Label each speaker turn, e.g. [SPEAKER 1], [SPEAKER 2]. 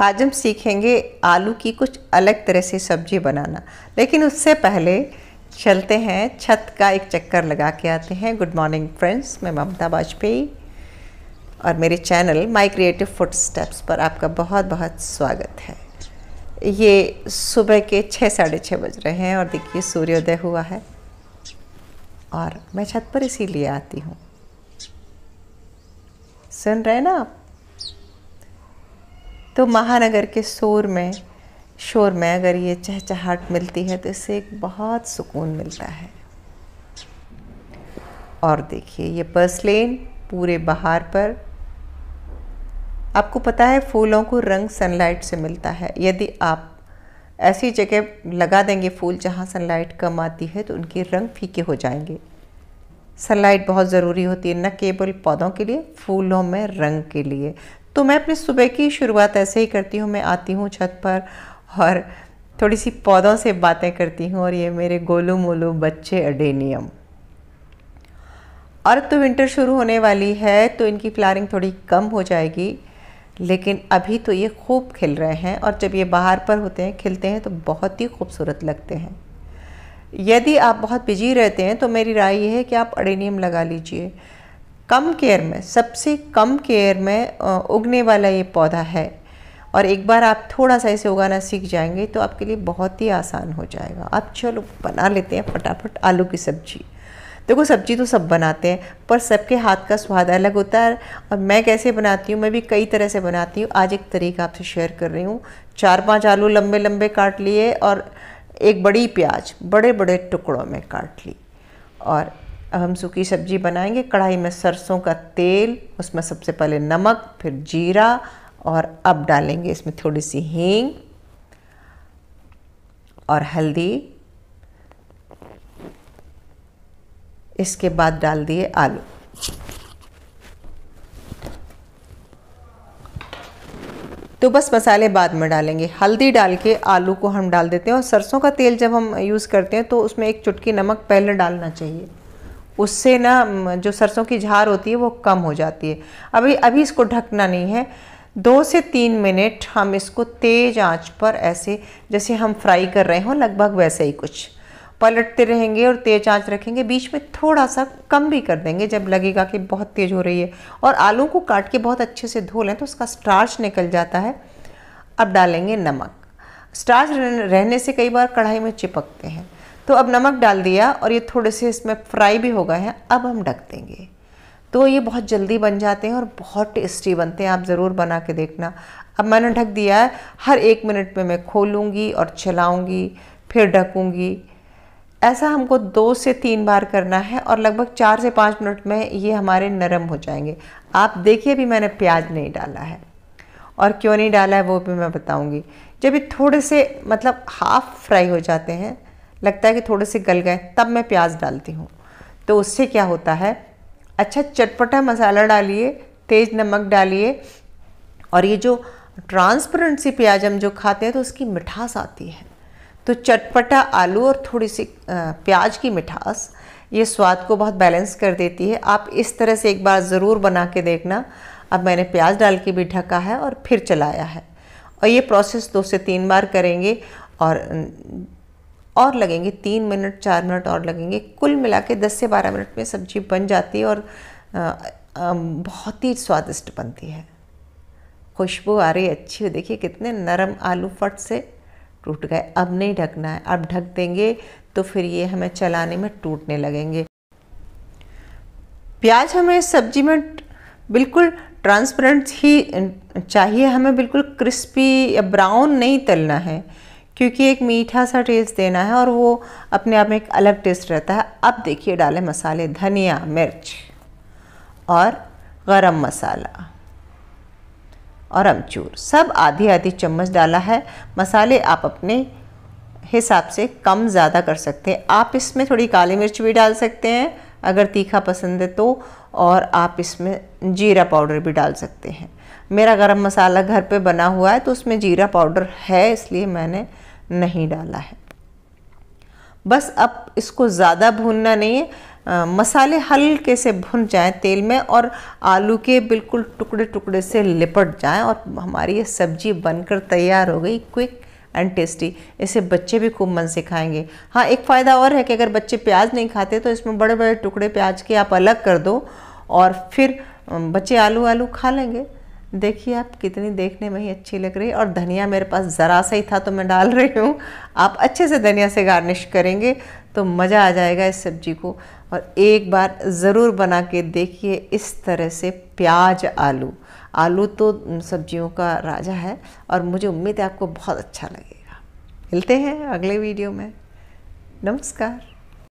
[SPEAKER 1] आज हम सीखेंगे आलू की कुछ अलग तरह से सब्ज़ी बनाना। लेकिन उससे पहले चलते हैं, छत का एक चक्कर लगा के आते हैं। गुड मॉर्निंग फ्रेंड्स मैं ममता वाजपेयी और मेरे channel my creative footsteps पर आपका बहुत बहुत स्वागत है। ये सुबह के छः साढ़े छः बज रहे हैं और देखिए सूर्योदय हुआ है और मैं छत पर इसीलिए आती हूँ। सुन रहे हैं ना आप? तो महानगर के शोर में शोर में अगर ये चहचहाट मिलती है तो इससे एक बहुत सुकून मिलता है। और देखिए, ये पर्सलेन पूरे बहार पर, आपको पता है फूलों को रंग सनलाइट से मिलता है। यदि आप ऐसी जगह लगा देंगे फूल जहाँ सनलाइट कम आती है तो उनके रंग फीके हो जाएँगे। सनलाइट बहुत ज़रूरी होती है, न केवल पौधों के लिए, फूलों में रंग के लिए। तो मैं अपनी सुबह की शुरुआत ऐसे ही करती हूँ, मैं आती हूँ छत पर और थोड़ी सी पौधों से बातें करती हूँ और ये मेरे गोलू मोलू बच्चे अडेनियम और तो विंटर शुरू होने वाली है तो इनकी फ्लारिंग थोड़ी कम हो जाएगी, लेकिन अभी तो ये खूब खिल रहे हैं और जब ये बाहर पर होते हैं, खिलते हैं तो बहुत ही खूबसूरत लगते हैं। यदि आप बहुत बिज़ी रहते हैं तो मेरी राय ये है कि आप अडेनियम लगा लीजिए। कम केयर में, सबसे कम केयर में उगने वाला ये पौधा है। और एक बार आप थोड़ा सा इसे उगाना सीख जाएँगे तो आपके लिए बहुत ही आसान हो जाएगा। आप चलो, बना लेते हैं फटाफट आलू की सब्ज़ी। देखो, सब्ज़ी तो सब बनाते हैं, पर सबके हाथ का स्वाद अलग होता है और मैं कैसे बनाती हूँ, मैं भी कई तरह से बनाती हूँ। आज एक तरीका आपसे शेयर कर रही हूँ। चार पाँच आलू लंबे लंबे काट लिए और एक बड़ी प्याज, बड़े बड़े टुकड़ों में काट ली। और अब हम सूखी सब्ज़ी बनाएँगे। कढ़ाई में सरसों का तेल, उसमें सबसे पहले नमक, फिर जीरा और अब डालेंगे इसमें थोड़ी सी हींग और हल्दी। इसके बाद डाल दिए आलू। तो बस मसाले बाद में डालेंगे। हल्दी डाल के आलू को हम डाल देते हैं और सरसों का तेल जब हम यूज़ करते हैं तो उसमें एक चुटकी नमक पहले डालना चाहिए। उससे ना जो सरसों की झार होती है, वो कम हो जाती है। अभी अभी इसको ढकना नहीं है। दो से तीन मिनट हम इसको तेज़ आँच पर ऐसे, जैसे हम फ्राई कर रहे हों, लगभग वैसे ही कुछ। पलटते रहेंगे और तेज़ आँच रखेंगे। बीच में थोड़ा सा कम भी कर देंगे, जब लगेगा कि बहुत तेज़ हो रही है। और आलू को काट के बहुत अच्छे से धो लें तो उसका स्टार्च निकल जाता है। अब डालेंगे नमक। स्टार्च रहने से कई बार कढ़ाई में चिपकते हैं। तो अब नमक डाल दिया और ये थोड़े से इसमें फ्राई भी हो गए हैं, अब हम ढक देंगे। तो ये बहुत जल्दी बन जाते हैं और बहुत टेस्टी बनते हैं, आप ज़रूर बना के देखना। अब मैंने ढक दिया है, हर एक मिनट में मैं खोलूँगी और चलाऊँगी, फिर ढकूँगी। ऐसा हमको दो से तीन बार करना है और लगभग चार से पाँच मिनट में ये हमारे नरम हो जाएँगे। आप देखिए भी मैंने प्याज नहीं डाला है। और क्यों नहीं डाला है वो भी मैं बताऊँगी। जब ये थोड़े से मतलब हाफ़ फ्राई हो जाते हैं लगता है कि थोड़े से गल गए, तब मैं प्याज डालती हूँ। तो उससे क्या होता है अच्छा चटपटा मसाला डालिए, तेज़ नमक डालिए, और ये जो ट्रांसपेरेंट सी प्याज हम जो खाते हैं तो उसकी मिठास आती है। तो चटपटा आलू और थोड़ी सी प्याज की मिठास, ये स्वाद को बहुत बैलेंस कर देती है। आप इस तरह से एक बार ज़रूर बना के देखना। अब मैंने प्याज डाल के भी ढका है और फिर चलाया है। और ये प्रोसेस दो से तीन बार करेंगे और और लगेंगे, तीन मिनट, चार मिनट और लगेंगे। कुल मिला के दस से बारह मिनट में सब्ज़ी बन जाती है और बहुत ही स्वादिष्ट बनती है। खुशबू आ रही अच्छी हो। देखिए कितने नरम आलू फट से टूट गए। अब नहीं ढकना है। अब ढक देंगे तो फिर ये हमें चलाने में टूटने लगेंगे। प्याज हमें सब्ज़ी में बिल्कुल ट्रांसपेरेंट ही, चाहिए। हमें बिल्कुल क्रिस्पी या ब्राउन नहीं तलना है। क्योंकि एक मीठा सा टेस्ट देना है और वो अपने आप में एक अलग टेस्ट रहता है। अब देखिए, डालें मसाले, धनिया, मिर्च और गरम मसाला और अमचूर। सब आधी आधी चम्मच डाला है। मसाले आप अपने हिसाब से कम ज़्यादा कर सकते हैं। आप इसमें थोड़ी काली मिर्च भी डाल सकते हैं, अगर तीखा पसंद है तो और आप इसमें जीरा पाउडर भी डाल सकते हैं। मेरा गरम मसाला घर पे बना हुआ है तो उसमें जीरा पाउडर है, इसलिए मैंने नहीं डाला है। बस अब इसको ज़्यादा भूनना नहीं है। आ, मसाले हल्के से भुन जाएँ तेल में और आलू के बिल्कुल टुकड़े टुकड़े से लिपट जाएँ और हमारी ये सब्ज़ी बनकर तैयार हो गई क्विक एंड टेस्टी इसे बच्चे भी खूब मन से खाएँगे। हाँ एक फ़ायदा और है कि अगर बच्चे प्याज नहीं खाते तो इसमें बड़े बड़े टुकड़े प्याज के आप अलग कर दो और फिर बच्चे आलू आलू खा लेंगे। देखिए आप, कितनी देखने में ही अच्छी लग रही है। और धनिया मेरे पास ज़रा सा ही था तो मैं डाल रही हूँ। आप अच्छे से धनिया से गार्निश करेंगे तो मज़ा आ जाएगा इस सब्ज़ी को। और एक बार ज़रूर बना के देखिए इस तरह से प्याज, आलू। आलू तो सब्जियों का राजा है और मुझे उम्मीद है आपको बहुत अच्छा लगेगा। मिलते हैं अगले वीडियो में। नमस्कार।